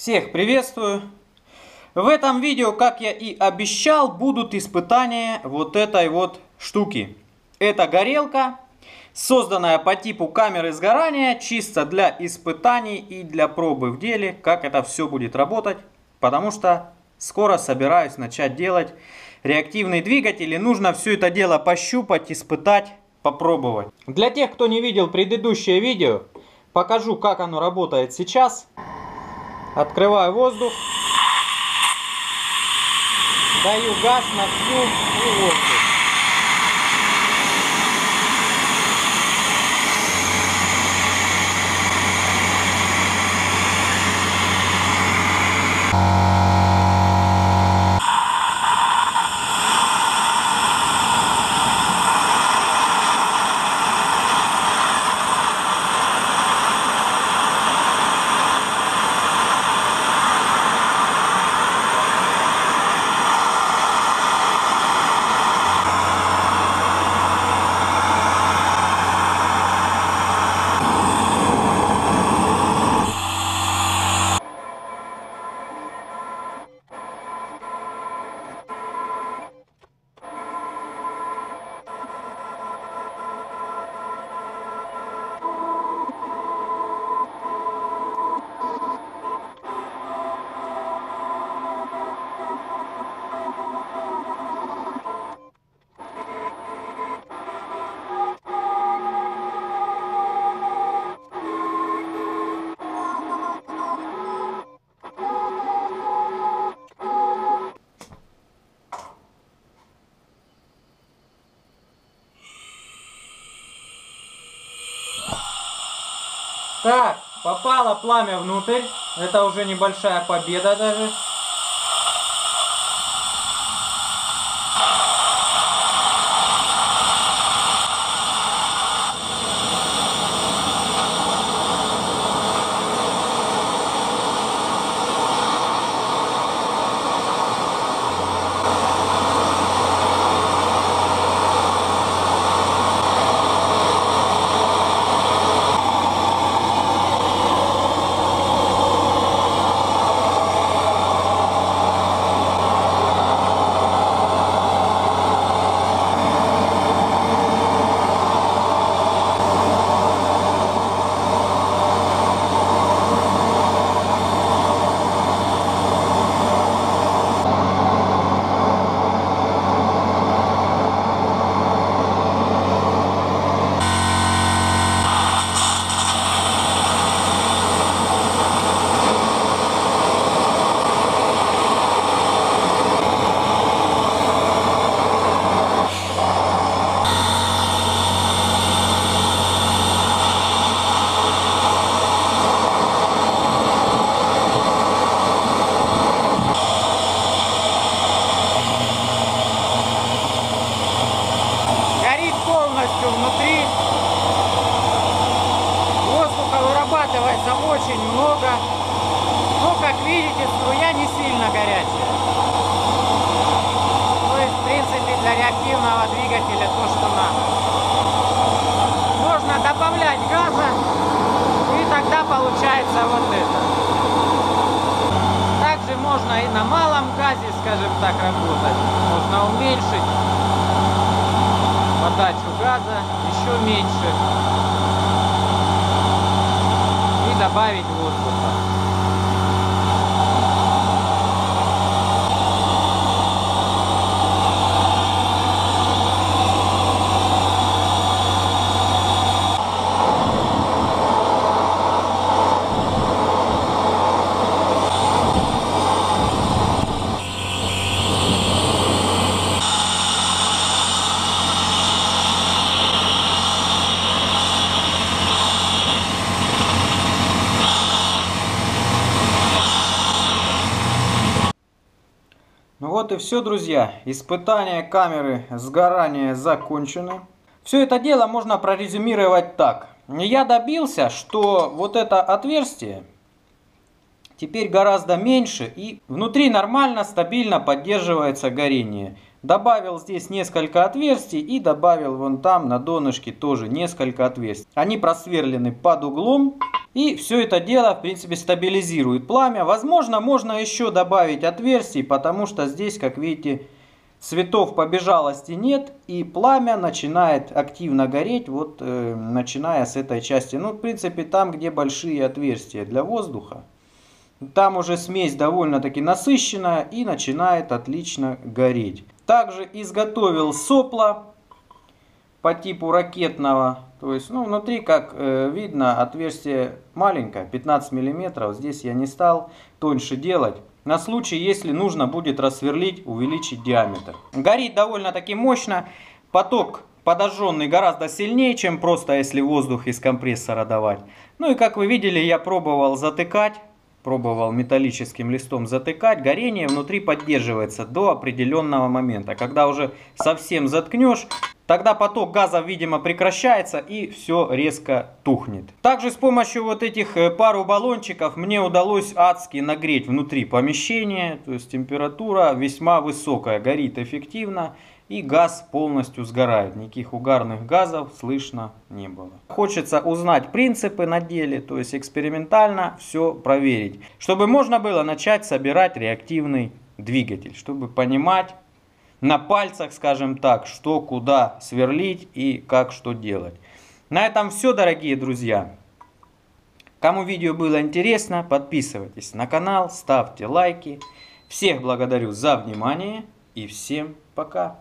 Всех приветствую! В этом видео, как я и обещал, будут испытания вот этой вот штуки. Это горелка, созданная по типу камеры сгорания, чисто для испытаний и для пробы в деле, как это все будет работать. Потому что скоро собираюсь начать делать реактивный двигатель и нужно все это дело пощупать, испытать, попробовать. Для тех, кто не видел предыдущее видео, покажу, как оно работает сейчас. Открываю воздух. Даю газ на всю и воздух. Так, попало пламя внутрь. Это уже небольшая победа даже. Горит полностью внутри. Воздуха вырабатывается очень много. Но, как видите, струя не сильно горячая. То есть, в принципе, для реактивного двигателя то, что надо. Можно добавлять газа, и тогда получается вот это. Также можно и на малом газе, скажем так, работать. Можно уменьшить подачу газа еще меньше добавить воздуха. Ну вот и все, друзья. Испытания камеры сгорания закончены. Все это дело можно прорезюмировать так. Я добился, что вот это отверстие теперь гораздо меньше и внутри нормально, стабильно поддерживается горение. Добавил здесь несколько отверстий и добавил вон там на донышке тоже несколько отверстий. Они просверлены под углом. И все это дело, в принципе, стабилизирует пламя. Возможно, можно еще добавить отверстий, потому что здесь, как видите, цветов побежалости нет. И пламя начинает активно гореть, вот э, начиная с этой части. Ну, в принципе, там, где большие отверстия для воздуха. Там уже смесь довольно-таки насыщенная и начинает отлично гореть. Также изготовил сопла по типу ракетного. То есть, ну, внутри, как э, видно, отверстие маленькое, 15 миллиметров. Здесь я не стал тоньше делать. На случай, если нужно будет рассверлить, увеличить диаметр. Горит довольно-таки мощно. Поток подожженный гораздо сильнее, чем просто если воздух из компрессора давать. Ну и как вы видели, я пробовал затыкать пробовал металлическим листом затыкать, горение внутри поддерживается до определенного момента. Когда уже совсем заткнешь, тогда поток газа, видимо, прекращается и все резко тухнет. Также с помощью вот этих э, пару баллончиков мне удалось адски нагреть внутри помещения. То есть температура весьма высокая, горит эффективно и газ полностью сгорает. Никаких угарных газов слышно не было. Хочется узнать принципы на деле, то есть экспериментально все проверить, чтобы можно было начать собирать реактивный двигатель, чтобы понимать на пальцах, скажем так, что куда сверлить и как что делать. На этом все, дорогие друзья. Кому видео было интересно, подписывайтесь на канал, ставьте лайки. Всех благодарю за внимание и всем пока.